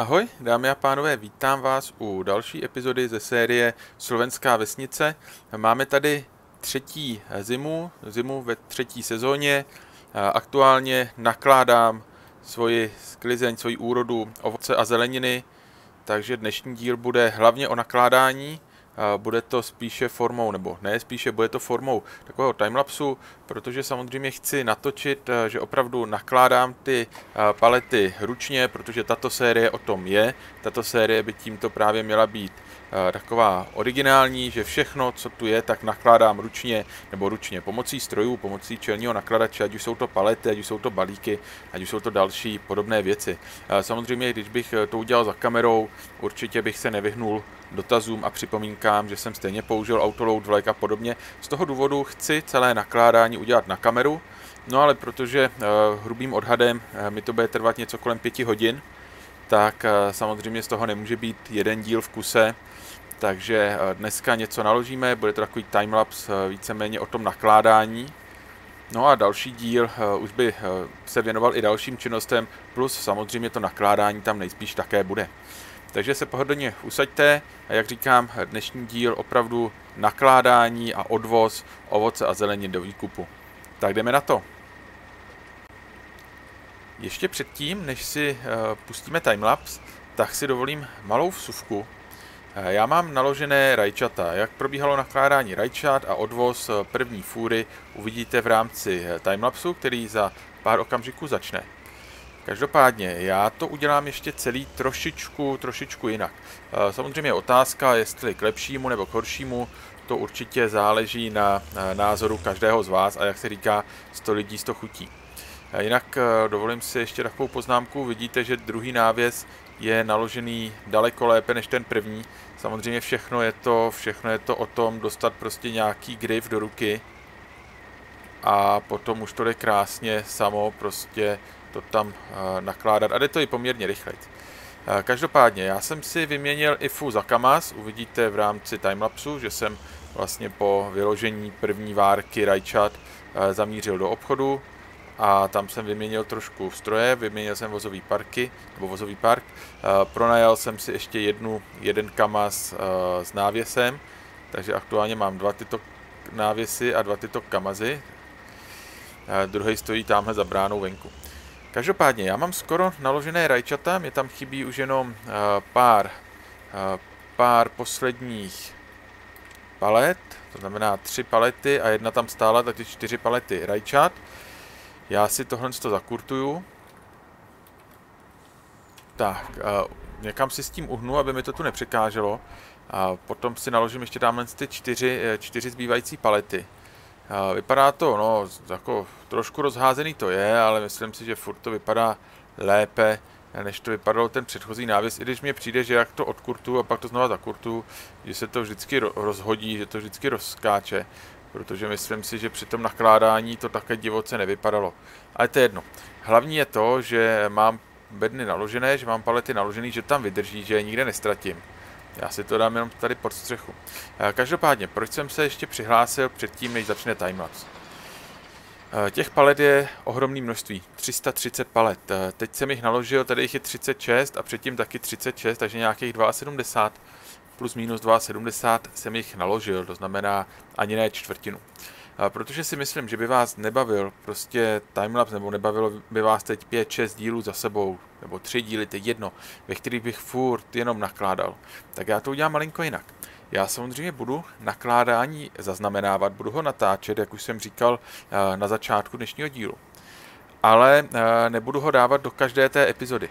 Ahoj, dámy a pánové, vítám vás u další epizody ze série Slovenská vesnice. Máme tady třetí zimu, zimu ve třetí sezóně. Aktuálně nakládám svoji sklizeň, svoji úrodu ovoce a zeleniny, takže dnešní díl bude hlavně o nakládání bude to spíše formou, nebo ne spíše, bude to formou takového timelapsu, protože samozřejmě chci natočit, eh, že opravdu nakládám ty eh, palety ručně, protože tato série o tom je. Tato série by tímto právě měla být taková originální, že všechno, co tu je, tak nakládám ručně nebo ručně pomocí strojů, pomocí čelního nakladače, ať už jsou to palety, ať už jsou to balíky, ať už jsou to další podobné věci. Eh, samozřejmě, když bych eh, to udělal za kamerou, určitě bych se nevyhnul dotazům a připomínkám, že jsem stejně použil autoload, vlek a podobně. Z toho důvodu chci celé nakládání udělat na kameru, no ale protože hrubým odhadem mi to bude trvat něco kolem pěti hodin, tak samozřejmě z toho nemůže být jeden díl v kuse, takže eh, dneska něco naložíme, bude to takový timelapse eh, víceméně o tom nakládání. No a další díl eh, už by se věnoval i dalším činnostem, plus samozřejmě to nakládání tam nejspíš také bude. Takže se pohodlně usaďte a jak říkám, dnešní díl opravdu nakládání a odvoz ovoce a zelenin do výkupu. Tak jdeme na to. Ještě předtím, než si pustíme timelapse, tak si dovolím malou vsuvku, já mám naložené rajčata. Jak probíhalo nakládání rajčat a odvoz eh, první fůry uvidíte v rámci eh, timelapsu, který za pár okamžiků začne. Každopádně, já to udělám ještě celý trošičku, trošičku jinak. Samozřejmě je otázka, jestli k lepšímu nebo k horšímu, to určitě záleží na názoru každého z vás a jak se říká, 100 lidí 100 chutí. Jinak dovolím si ještě takovou poznámku, vidíte, že druhý návěs je naložený daleko lépe než ten první. Samozřejmě všechno je to, všechno je to o tom dostat prostě nějaký grip do ruky a potom už to jde krásně samo prostě to tam uh, nakládat a jde to i poměrně rychle. Uh, každopádně, já jsem si vyměnil IFU za Kamaz, uvidíte v rámci timelapsu, že jsem vlastně po vyložení první várky rajčat uh, zamířil do obchodu, a tam jsem vyměnil trošku stroje, vyměnil jsem vozový parky, nebo vozový park, eh, pronajal jsem si ještě jednu, jeden kamaz eh, s návěsem, takže aktuálně mám dva tyto návěsy a dva tyto kamazy. Eh, druhý stojí tamhle za bránou venku. Každopádně, já mám skoro naložené rajčata, mě tam chybí už jenom pár, pár posledních palet, to znamená tři palety a jedna tam stála, takže čtyři palety rajčat. Já si tohle to zakurtuju. Tak, uh, někam si s tím uhnu, aby mi to tu nepřekáželo. A potom si naložím ještě tamhle ty čtyři, eh, čtyři zbývající palety. Uh, vypadá to, no, jako trošku rozházený to je, ale myslím si, že furt to vypadá lépe, než to vypadalo ten předchozí návěs, i když mě přijde, že jak to odkurtu a pak to znova zakurtu, že se to vždycky rozhodí, že to vždycky rozskáče protože myslím si, že při tom nakládání to také divoce nevypadalo. Ale to je jedno. Hlavní je to, že mám bedny naložené, že mám palety naložené, že tam vydrží, že je nikde nestratím. Já si to dám jenom tady pod střechu. Eh, každopádně, proč jsem se ještě přihlásil předtím, než začne timelapse? Eh, těch palet je ohromné množství, 330 palet. Eh, teď jsem jich naložil, tady jich je 36 a předtím taky 36, takže nějakých 72 plus minus 2,70 jsem jich naložil, to znamená ani ne čtvrtinu. Protože si myslím, že by vás nebavil prostě timelapse, nebo nebavilo by vás teď 5-6 dílů za sebou, nebo 3 díly, teď jedno, ve kterých bych furt jenom nakládal, tak já to udělám malinko jinak. Já samozřejmě budu nakládání zaznamenávat, budu ho natáčet, jak už jsem říkal eh, na začátku dnešního dílu. Ale eh, nebudu ho dávat do každé té epizody.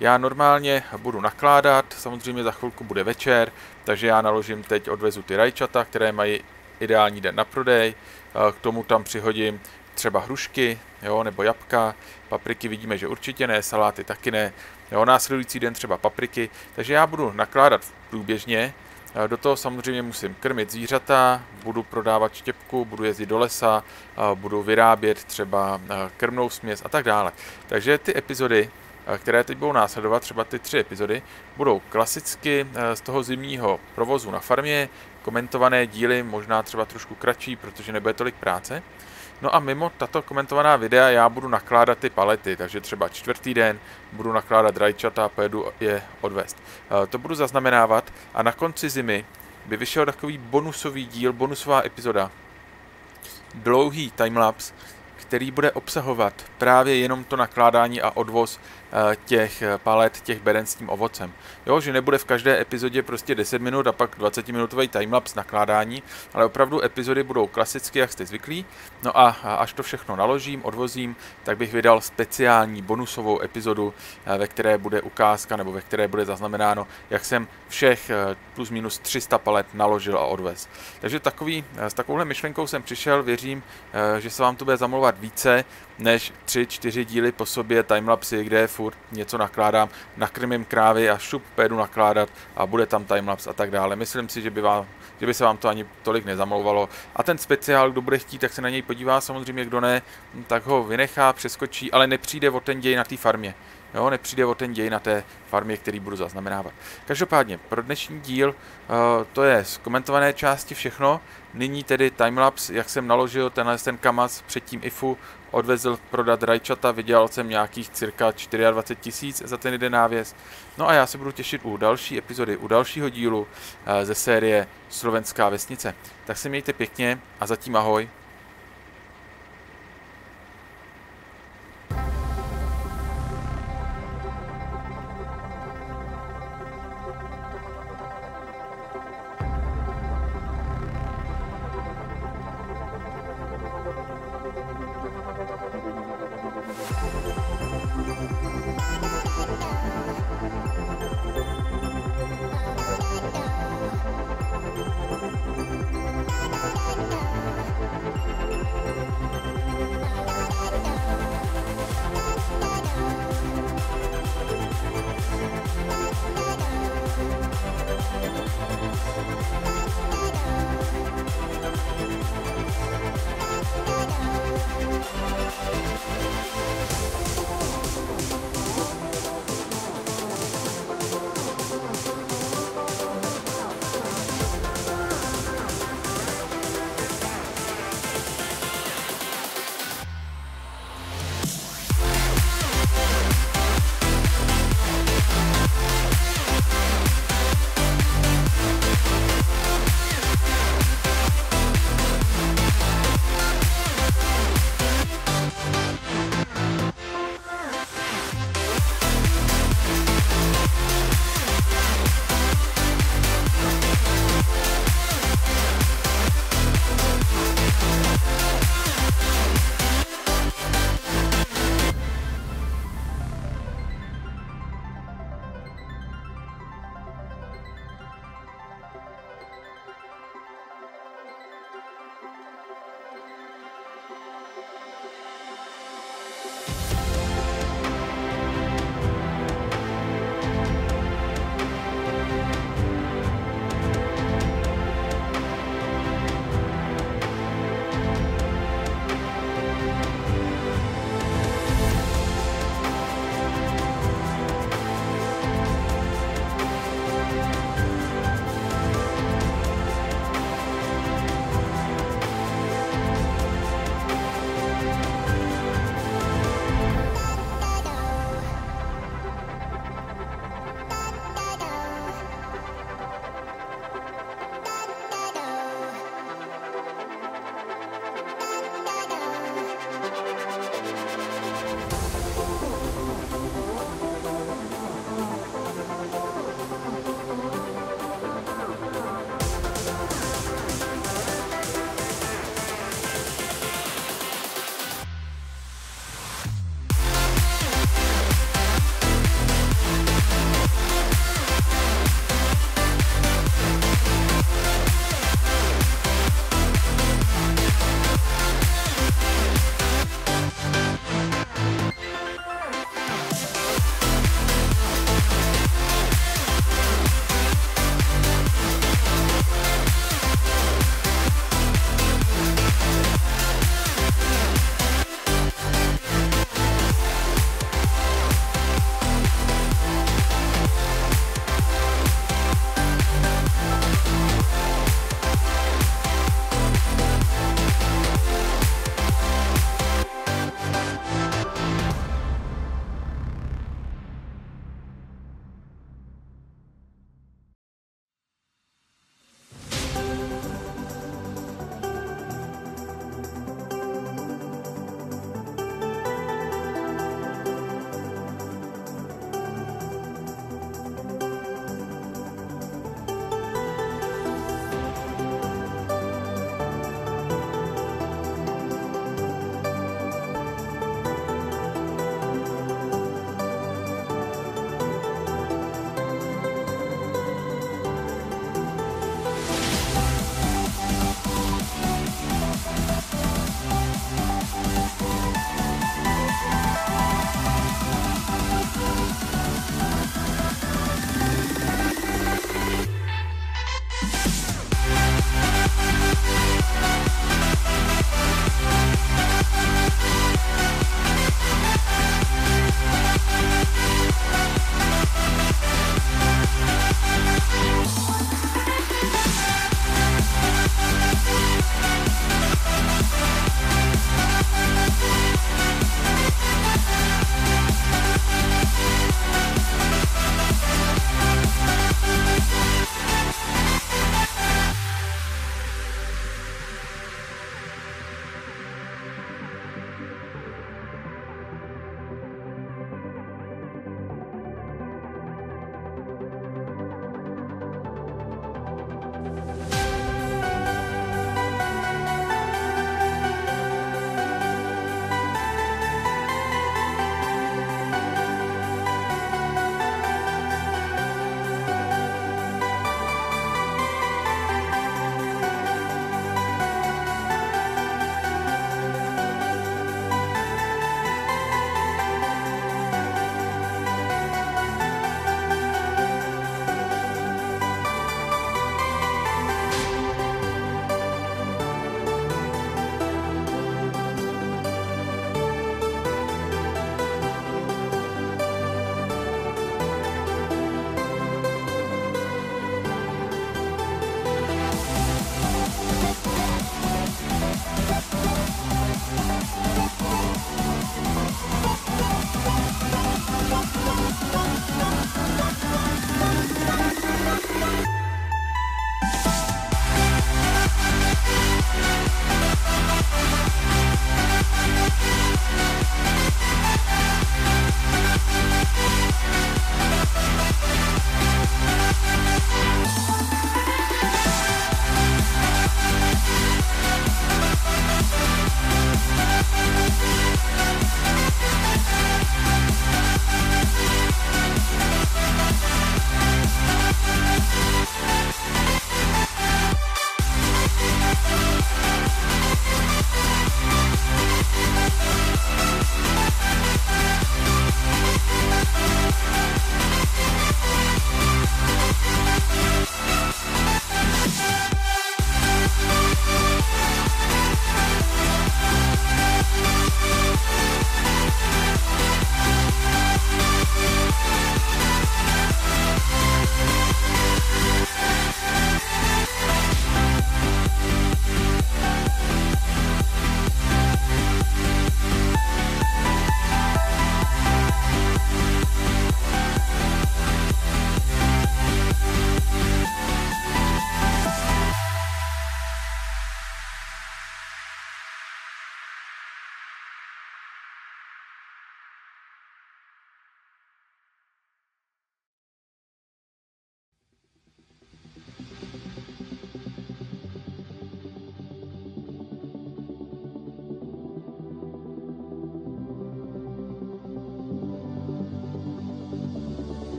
Já normálně budu nakládat, samozřejmě za chvilku bude večer, takže já naložím teď, odvezu ty rajčata, které mají ideální den na prodej, k tomu tam přihodím třeba hrušky, jo, nebo jabka, papriky vidíme, že určitě ne, saláty taky ne, jo, následující den třeba papriky, takže já budu nakládat průběžně, do toho samozřejmě musím krmit zvířata, budu prodávat štěpku, budu jezdit do lesa, budu vyrábět třeba krmnou směs a tak dále. Takže ty epizody Eh, které teď budou následovat, třeba ty tři epizody, budou klasicky eh, z toho zimního provozu na farmě, komentované díly, možná třeba trošku kratší, protože nebude tolik práce. No a mimo tato komentovaná videa já budu nakládat ty palety, takže třeba čtvrtý den budu nakládat rajčata a pojedu je odvést. Eh, to budu zaznamenávat a na konci zimy by vyšel takový bonusový díl, bonusová epizoda, dlouhý timelapse, který bude obsahovat právě jenom to nakládání a odvoz těch eh, palet, těch beren s tím ovocem. Jo, že nebude v každé epizodě prostě 10 minut a pak 20 minutový timelapse nakládání, ale opravdu epizody budou klasicky, jak jste zvyklí. No a až to všechno naložím, odvozím, tak bych vydal speciální bonusovou epizodu, eh, ve které bude ukázka nebo ve které bude zaznamenáno, jak jsem všech plus minus 300 palet naložil a odvez. Takže takový, s takovouhle myšlenkou jsem přišel, věřím, že se vám to bude zamlouvat více než 3-4 díly po sobě timelapsy, kde furt něco nakládám, nakrmím krávy a šup pédu nakládat a bude tam timelapse a tak dále. Myslím si, že by, vám, že by se vám to ani tolik nezamlouvalo. A ten speciál, kdo bude chtít, tak se na něj podívá, samozřejmě kdo ne, tak ho vynechá, přeskočí, ale nepřijde o ten děj na té farmě. Jo, nepřijde o ten děj na té farmě, který budu zaznamenávat. Každopádně, pro dnešní díl uh, to je z komentované části všechno. Nyní tedy timelapse, jak jsem naložil tenhle ten kamaz před tím IFu, odvezl prodat rajčata, vydělal jsem nějakých cirka 24 tisíc za ten jeden návěs. No a já se budu těšit u další epizody, u dalšího dílu uh, ze série Slovenská vesnice. Tak se mějte pěkně a zatím ahoj.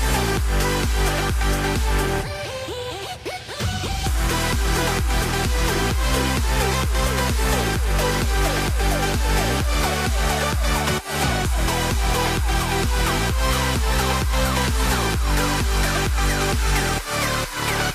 Go, go, go, go, go.